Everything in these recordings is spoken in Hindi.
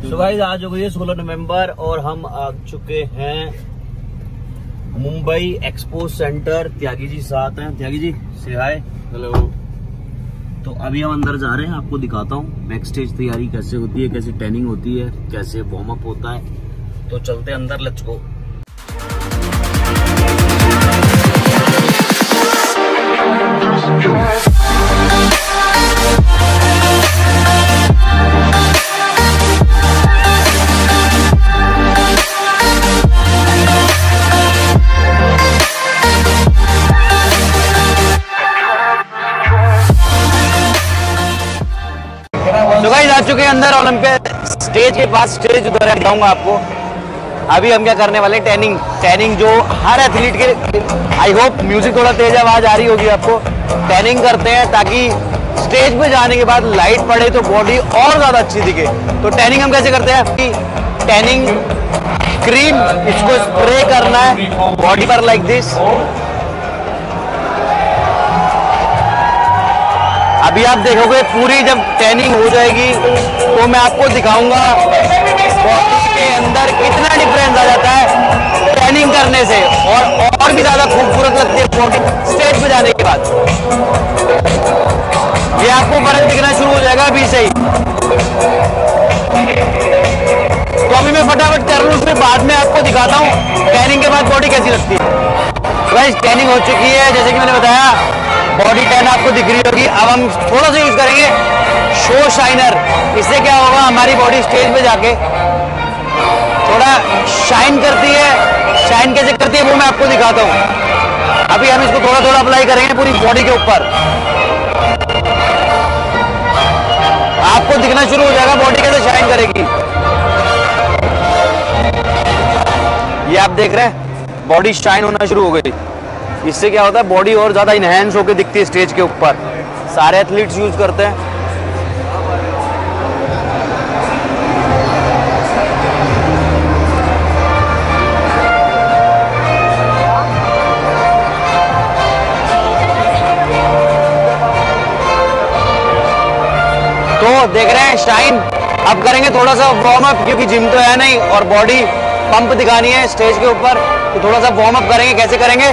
सो गाइस आज हो गई है सोलह नवंबर और हम आ चुके हैं मुंबई एक्सपो सेंटर त्यागी जी साथ हैं। त्यागी जी से हाय हेलो तो अभी हम अंदर जा रहे हैं आपको दिखाता हूँ बैक स्टेज तैयारी कैसे होती है कैसे ट्रेनिंग होती है कैसे वार्म अप होता है। तो चलते अंदर लेट्स गो हैं अंदर ओलंपिक स्टेज के पास स्टेज उधर दिखाऊँगा आपको। अभी हम क्या करने वाले ट्रेनिंग ट्रेनिंग जो हर एथलीट के आई होप म्यूज़िक थोड़ा तेज आवाज़ आ रही होगी आपको। ट्रेनिंग करते हैं ताकि स्टेज पे जाने के बाद लाइट पड़े तो बॉडी और ज़्यादा अच्छी दिखे। तो ट्रेनिंग हम कैसे करते हैं? कि ट्रेनिंग क्रीम इसको स्प्रे करना है। बॉडी पर लाइक दिस अभी आप देखोगे पूरी जब ट्रेनिंग हो जाएगी तो मैं आपको दिखाऊँगा बॉडी के अंदर कितना डिफरेंस आ जाता है ट्रेनिंग करने से। और और भी ज़्यादा खूबसूरत लगती है बॉडी स्टेज पे जाने के बाद ये आपको फ़र्क दिखना शुरू हो जाएगा अभी से ही। तो अभी मैं फटाफट कर लूँ उसमें बाद में आपको दिखाता हूँ ट्रेनिंग के बाद बॉडी कैसी लगती है। गाइस ट्रेनिंग हो चुकी है, जैसे कि मैंने बताया बॉडी टैन आपको दिख रही होगी। अब हम थोड़ा सा यूज़ करेंगे। शो शाइनर इससे क्या होगा? हमारी बॉडी स्टेज पे जाके थोड़ा शाइन करती है। शाइन कैसे करती है, वो मैं आपको दिखाता हूँ। अभी हम इसको थोड़ा थोड़ा अप्लाई करेंगे पूरी बॉडी के ऊपर। आपको दिखना शुरू हो जाएगा बॉडी कैसे शाइन करेगी। ये आप देख रहे हैं बॉडी शाइन होना शुरू हो गई। इससे क्या होता है बॉडी और ज़्यादा इनहेंस होकर दिखती है स्टेज के ऊपर। सारे एथलीट्स यूज़ करते हैं। तो देख रहे हैं शाइन अब करेंगे थोड़ा सा वार्म अप क्योंकि जिम तो है नहीं और बॉडी पंप दिखानी है स्टेज के ऊपर। तो थोड़ा सा वार्म अप करेंगे, कैसे करेंगे?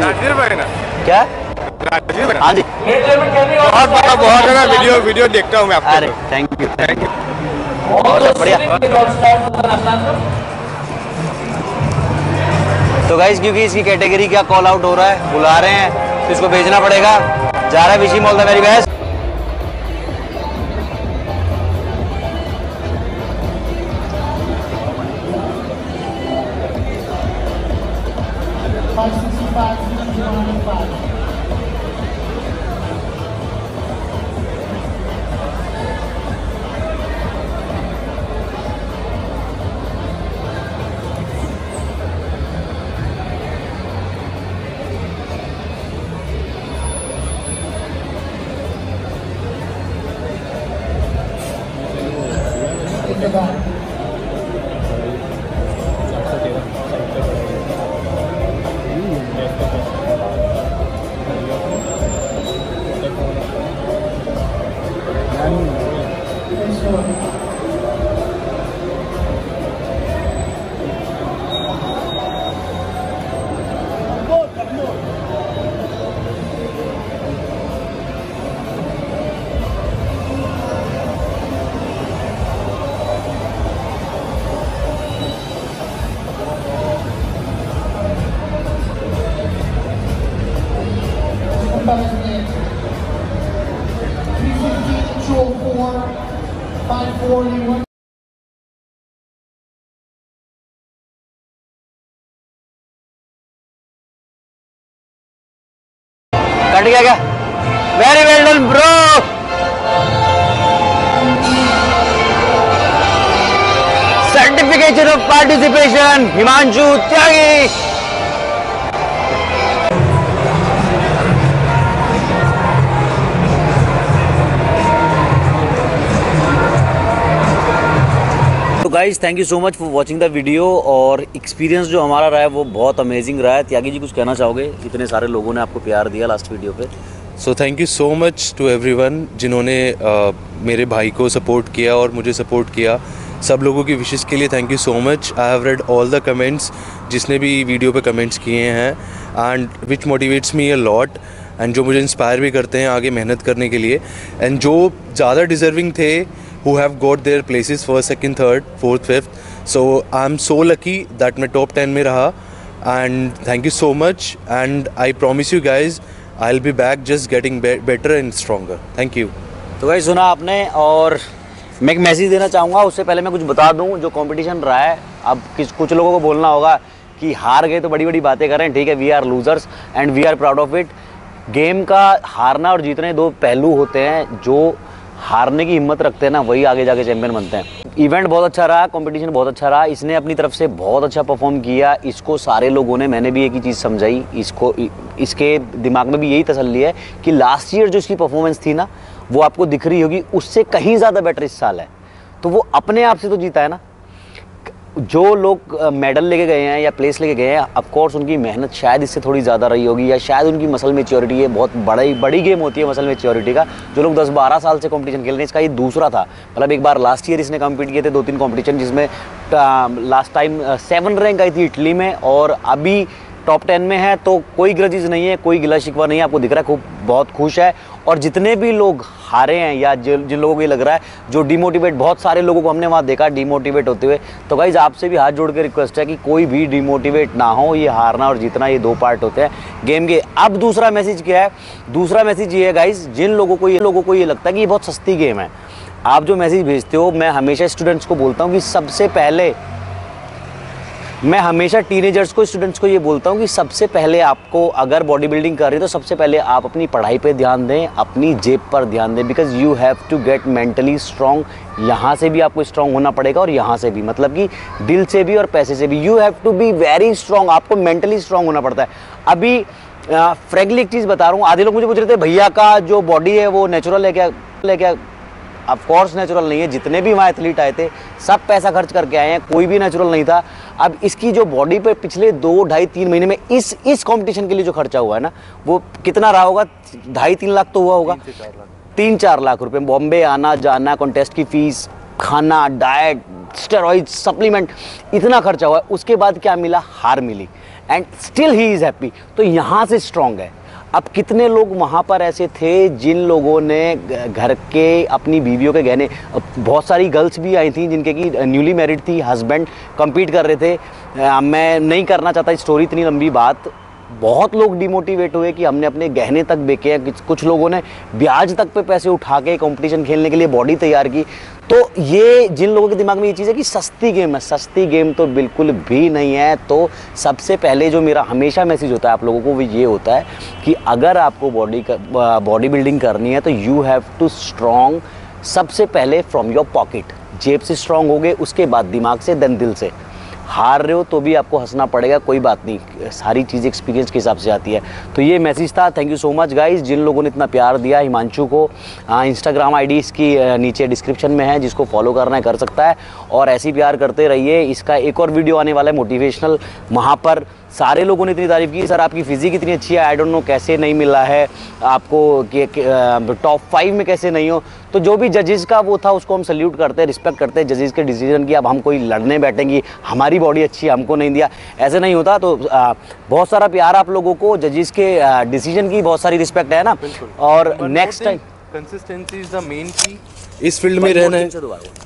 जी राजवीर भाई ना? क्या? राजीव भाई हाँ जी। बहुत बड़ा बहुत बड़ा वीडियो वीडियो देखता हूँ मैं अरे आपको थैंक यू थैंक यू बहुत बढ़िया। तो गाइज़ क्योंकि इसकी कैटेगरी का कॉल आउट हो रहा है बुला रहे हैं तो इसको भेजना पड़ेगा। जा रहा है विशी mall the very best cut गया क्या? Very well done bro certification of participation Himanshu Tyagi guys thank you so much for watching the video और एक्सपीरियंस जो हमारा रहा है, वो बहुत अमेजिंग रहा है। त्यागी जी, कुछ कहना चाहोगे? इतने सारे लोगों ने आपको प्यार दिया लास्ट वीडियो पे। So thank you so much to everyone जिन्होंने मेरे भाई को सपोर्ट किया और मुझे सपोर्ट किया। सब लोगों की विशेष के लिए thank you so much I have read all the comments जिसने भी वीडियो पे कमेंट्स किए हैं and which motivates me a lot and जो मुझे इंस्पायर भी करते हैं आगे मेहनत करने के लिए। एंड जो ज़्यादा डिज़र्विंग थे who have got their places first, second, third, fourth, fifth. So I'm so lucky that मैं top 10 में रहा and thank you so much and I promise you guys I'll be back just getting be- better and stronger. Thank you. तो भाई सुना आपने और मैं एक मैसेज देना चाहूँगा उससे पहले मैं कुछ बता दूँ जो कंपटीशन रहा है अब किस कुछ लोगों को बोलना होगा कि हार गए तो बड़ी बड़ी बातें कर रहे हैं ठीक है we are losers and we are proud of it game का हारना और जीतने दो पहलू होते हैं जो हारने की हिम्मत रखते हैं ना, वही आगे जाके चैंपियन बनते हैं। इवेंट बहुत अच्छा रहा कंपटीशन बहुत अच्छा रहा, इसने अपनी तरफ़ से बहुत अच्छा परफॉर्म किया, इसको सारे लोगों ने, मैंने भी एक ही चीज़ समझाई, इसको, इसके दिमाग में भी यही तसल्ली है कि लास्ट ईयर जो इसकी परफॉर्मेंस थी ना, वो आपको दिख रही होगी, उससे कहीं ज़्यादा बेटर इस साल है। तो वो अपने आप से तो जीता है ना। जो लोग मेडल लेके गए हैं या प्लेस लेके गए हैं अफकोर्स उनकी मेहनत शायद इससे थोड़ी ज़्यादा रही होगी या शायद उनकी मसल मेच्योरिटी है बहुत बड़ी बड़ी गेम होती है मसल मेच्योरिटी का। जो लोग 10-12 साल से कंपटीशन खेल रहे हैं, इसका ये दूसरा था। मतलब एक बार लास्ट ईयर इसने कम्पीट किए थे दो तीन कॉम्पिटिशन जिसमें लास्ट टाइम सेवन रैंक आई थी इटली में और अभी टॉप टेन में है तो कोई ग्रजिज नहीं है, कोई गिला शिकवा नहीं है, आपको दिख रहा है, खूब, बहुत खुश है। और जितने भी लोग हारे हैं या जिन लोगों को ये लग रहा है, जो डिमोटिवेट बहुत सारे लोगों को हमने वहाँ देखा डिमोटिवेट होते हुए। तो गाइज़ आपसे भी हाथ जोड़ के रिक्वेस्ट है कि कोई भी डिमोटिवेट ना हो, ये हारना और जीतना, ये दो पार्ट होते हैं गेम के। अब दूसरा मैसेज क्या है? दूसरा मैसेज ये है गाइज़ जिन लोगों को ये, लोगों को ये लगता है कि ये बहुत सस्ती गेम है। आप जो मैसेज भेजते हो, मैं हमेशा स्टूडेंट्स को बोलता हूँ कि सबसे पहले मैं हमेशा टीनेजर्स को स्टूडेंट्स को ये बोलता हूँ कि सबसे पहले आपको अगर बॉडी बिल्डिंग कर रही है तो सबसे पहले आप अपनी पढ़ाई पे ध्यान दें, अपनी जेब पर ध्यान दें because you have to get mentally strong यहाँ से भी आपको स्ट्रॉन्ग होना पड़ेगा और यहाँ से भी। मतलब कि दिल से भी और पैसे से भी। You have to be very strong आपको मेंटली स्ट्रॉन्ग होना पड़ता है। अभी फ्रेंकली एक चीज़ बता रहा हूँ। आधे लोग मुझे पूछ रहे थे, भैया का जो बॉडी है, वो नेचुरल है क्या? है क्या? ऑफ़ कोर्स नेचुरल नहीं है। जितने भी वहाँ एथलीट आए थे सब पैसा खर्च करके आए हैं। कोई भी नेचुरल नहीं था। अब इसकी जो बॉडी पे पिछले दो ढाई तीन महीने में इस इस कंपटीशन के लिए जो खर्चा हुआ है ना वो कितना रहा होगा? ढाई तीन लाख तो हुआ होगा। तीन चार लाख। रुपये बॉम्बे आना जाना कॉन्टेस्ट की फ़ीस खाना डाइट स्टेरॉइड सप्लीमेंट इतना खर्चा हुआ। उसके बाद क्या मिला? हार मिली। And still he is happy तो यहाँ से स्ट्रांग है। अब कितने लोग वहाँ पर ऐसे थे जिन लोगों ने घर के अपनी बीवियों के गहने बहुत सारी गर्ल्स भी आई थी जिनके की न्यूली मैरिड थी, हस्बैंड कम्पीट कर रहे थे। मैं नहीं करना चाहता स्टोरी, इतनी लंबी बात। बहुत लोग डिमोटिवेट हुए कि हमने अपने गहने तक बेचे हैं कुछ- कुछ लोगों ने ब्याज तक पे पैसे उठा के कंपटीशन खेलने के लिए बॉडी तैयार की। तो ये जिन लोगों के दिमाग में ये चीज़ है कि सस्ती गेम है। सस्ती गेम तो बिल्कुल भी नहीं है। तो सबसे पहले जो मेरा हमेशा मैसेज होता है आप लोगों को, वो ये होता है कि अगर आपको बॉडी बॉडी बिल्डिंग करनी है तो यू हैव टू स्ट्रॉन्ग सबसे पहले फ्रॉम योर पॉकेट जेब से स्ट्रांग हो गए उसके बाद दिमाग से देन दिल से। हार रहे हो तो भी आपको हंसना पड़ेगा, कोई बात नहीं। सारी चीज़ एक्सपीरियंस के हिसाब से आती है। तो ये मैसेज था। Thank you so much guys जिन लोगों ने इतना प्यार दिया, हिमांशु को इंस्टाग्राम आई डी इसकी नीचे डिस्क्रिप्शन में है, जिसको फॉलो करना है, कर सकता है। और ऐसे ही प्यार करते रहिए। इसका एक और वीडियो आने वाला है मोटिवेशनल वहाँ पर। सारे लोगों ने इतनी तारीफ़ की सर आपकी फिजिक इतनी अच्छी है आई डोंट नो कैसे नहीं मिला है आपको टॉप फाइव में कैसे नहीं हो? तो जो भी जजेस का वो था उसको हम सल्यूट करते हैं रिस्पेक्ट करते हैं जजेस के डिसीज़न की अब हम कोई लड़ने बैठेंगे हमारी बॉडी अच्छी है हमको नहीं दिया। ऐसे नहीं होता तो आ, बहुत सारा प्यार आप लोगों को जजेस के डिसीज़न की बहुत सारी रिस्पेक्ट है ना? और next time consistency is the main key इस फ़ील्ड में रहना है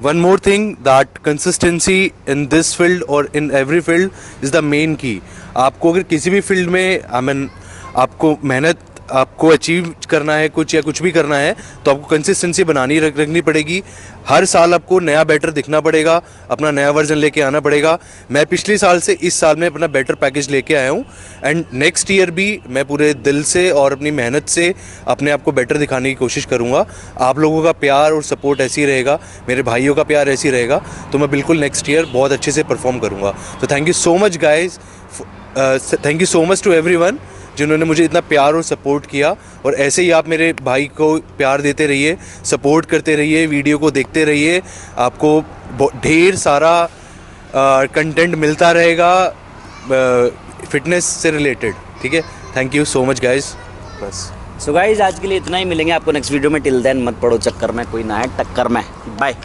one more thing that consistency in this field और in every field is the main key आपको अगर किसी भी फ़ील्ड में आई मीन आपको मेहनत आपको अचीव करना है कुछ या कुछ भी करना है तो आपको कंसिस्टेंसी बनानी रख, रखनी पड़ेगी। हर साल आपको नया बेटर दिखना पड़ेगा अपना नया वर्जन लेके आना पड़ेगा। मैं पिछले साल से इस साल में अपना बेटर पैकेज लेके आया हूँ। एंड नेक्स्ट ईयर भी मैं पूरे दिल से और अपनी मेहनत से अपने आप को बेटर दिखाने की कोशिश करूँगा। आप लोगों का प्यार और सपोर्ट ऐसे ही रहेगा मेरे भाइयों का प्यार ऐसे रहेगा। तो मैं बिल्कुल नेक्स्ट ईयर बहुत अच्छे से परफॉर्म करूँगा। तो thank you so much guys thank you so much to every जिन्होंने मुझे इतना प्यार और सपोर्ट किया और ऐसे ही आप मेरे भाई को प्यार देते रहिए, सपोर्ट करते रहिए, वीडियो को देखते रहिए, आपको ढेर सारा कंटेंट मिलता रहेगा फिटनेस से रिलेटेड ठीक है? Thank you so much guys बस सो गाइज़ आज के लिए इतना ही मिलेंगे आपको नेक्स्ट वीडियो में. टिल देन मत पड़ो चक्कर में, कोई ना है टक्कर में. बाय